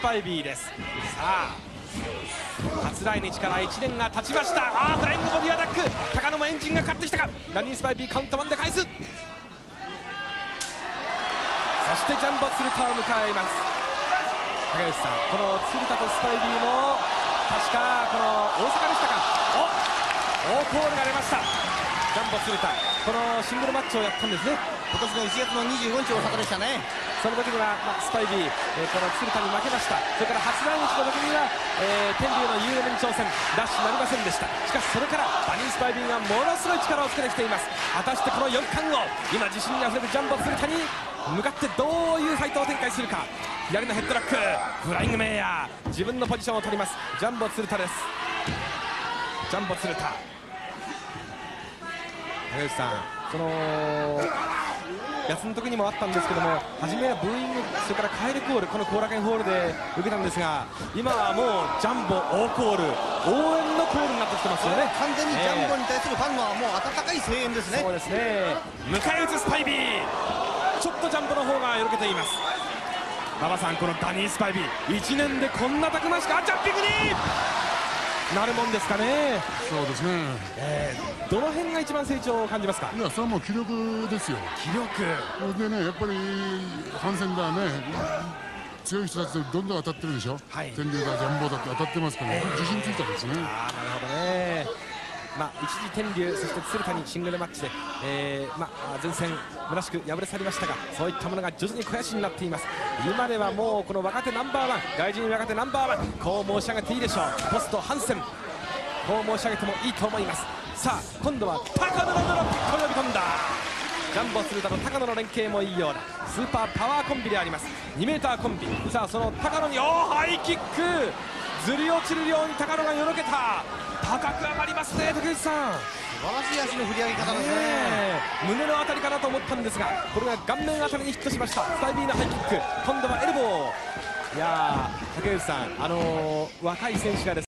スパイビーです。さあ初来日から1年が経ちました。あーフライングボディアタック。高野もエンジンがかかってきたか。ダニースパイビーカウントマンで返す。そしてジャンボ鶴田を迎えます。高吉さんこの鶴田とスパイビーも確かこの大阪でしたか。お大コールが出ました。ジャンボ鶴田。このシングルマッチをやったんですね。今年の1月の25日大阪でしたね。その時には、まあ、スパイビー、えー、この鶴田に負けました。それから初来日の時には、えー、天竜の UM に挑戦。ダッシュなりませんでした。しかしそれからバニー・スパイビーがものすごい力をつけてきています。果たしてこの4冠を今自信にあふれるジャンボ鶴田に向かってどういうファイトを展開するか。左のヘッドラックフライングメイヤー。自分のポジションを取ります。ジャンボ鶴田です。ジャンボ鶴田。竹内さんその休む時にもあったんですけども初めはブーイングそれから帰りコールこの後楽園ホールで受けたんですが今はもうジャンボ大コール応援のコールになってきてますよね。完全にジャンボに対するファンのはもう温かい声援ですね、そうですね。迎え撃つスパイビー。ちょっとジャンボの方がよろけています。馬場さんこのダニー・スパイビー。1年でこんなたくましくあジャンピングになるもんですかね、そうですね、えー、どの辺が一番成長を感じますか？いやそれはもう気力ですよ。気力。でねやっぱり反戦だね強い人たちとどんどん当たってるでしょ、はい、天竜だジャンボだって当たってますから、ね、自信ついたんですね。あなるほどねまあ、一時天竜そして鶴田にシングルマッチで、えーまあ、前線虚しく敗れ去りましたがそういったものが徐々に肥やしになっています。今ではもうこの若手ナンバーワン外人若手ナンバーワンこう申し上げていいでしょう。ポストハンセン。こう申し上げてもいいと思います。さあ今度は高野のドロップキックを呼び込んだ。ジャンボ鶴田の高野の連携もいいようだ。スーパーパワーコンビであります。2m コンビ。さあその高野におーハイキック。ずり落ちるように高野がよろけた。高く上がりますね竹内さん。素晴らしい足の振り上げ方ですね、胸の当たりかなと思ったんですがこれが顔面あたりにヒットしました。スタイビーのハイキック。今度はエルボー。いや竹内さんあのー、若い選手がです